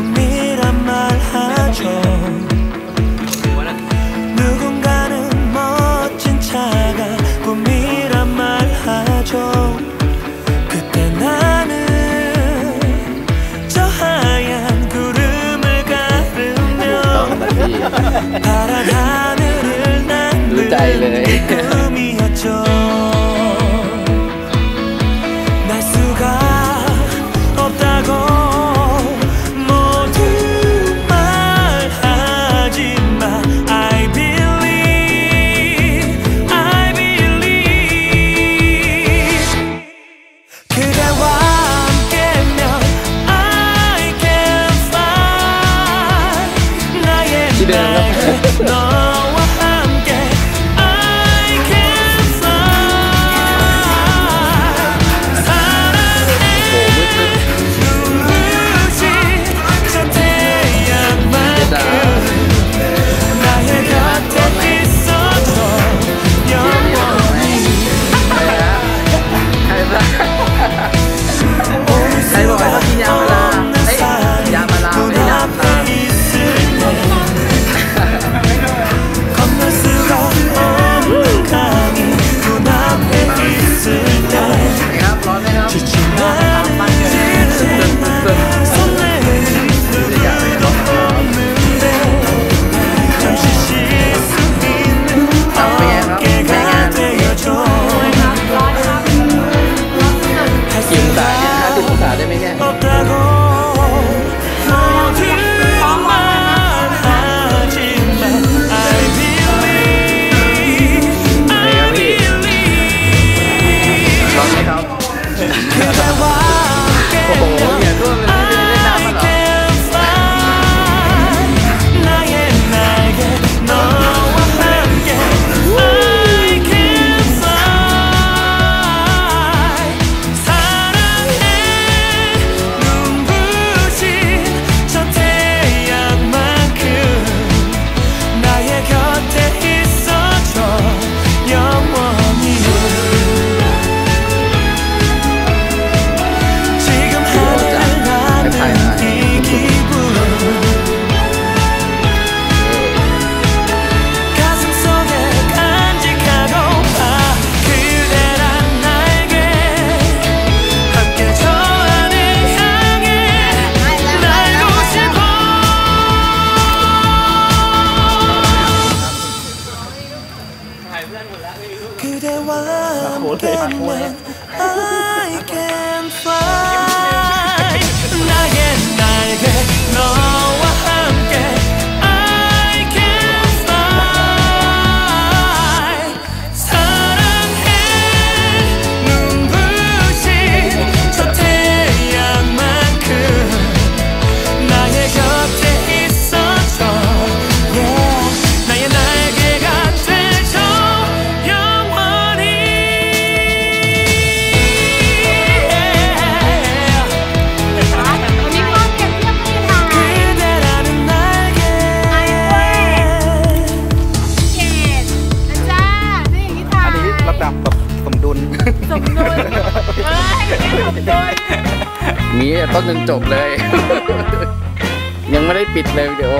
꿈이란 말하죠. 누군가는 멋진 차가 꿈이란 말하죠. 그때 나는 저 하얀 구름을 가르며 파란 하늘을 날는 꿈이었죠. bên mình I can't find ต้นจนจบเลย ยังไม่ได้ปิดเลยวิดีโอ